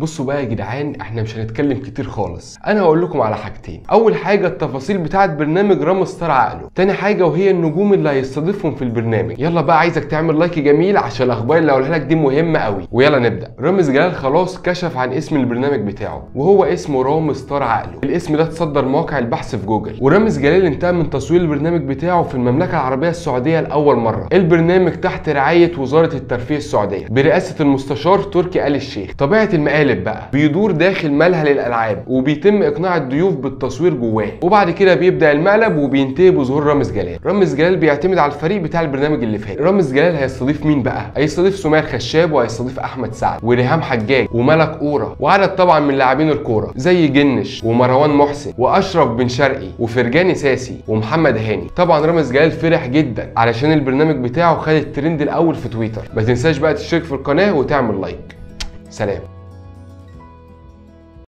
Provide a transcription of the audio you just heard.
بصوا بقى يا جدعان إحنا مش هنتكلم كتير خالص. أنا هقول لكم على حاجتين. اول حاجة التفاصيل بتاعه برنامج رامز طار عقله. تاني حاجة وهي النجوم اللي هيستضيفهم في البرنامج. يلا بقى عايزك تعمل like جميل عشان الاخبار اللي هقولها لك دي مهمة قوي. ويلا نبدأ. رامز جلال خلاص كشف عن اسم البرنامج بتاعه وهو اسمه رامز طار عقله. الاسم ده اتصدر مواقع البحث في جوجل. ورامز جلال انتهى من تصوير البرنامج بتاعه في المملكة العربية السعودية لأول مرة. البرنامج تحت رعاية وزارة الترفيه السعودية برئاسة المستشار تركي آل الشيخ. طبيعة المقالب بقى. بيدور داخل ملهى للألعاب وبيتم إقناع الضيوف بالتصوير جواه. وبعد كده بيبدأ المقلب وبينتهي بظهور رامز جلال. رامز جلال بيعتمد على الفريق بتاع البرنامج اللي فات. رامز جلال هيستضيف مين بقى؟ هيستضيف سمية الخشاب وهيستضيف أحمد سعد وريهام حجاج وملك قورة وعدد طبعا من لاعبين الكورة زي جنش ومروان محسن وأشرف بن شرقي وفرجاني ساسي ومحمد هاني. طبعا رامز جلال فرح جدا علشان البرنامج بتاعه خد الترند الأول في تويتر. ما تنساش بقى تشترك في القناة وتعمل like. سلام.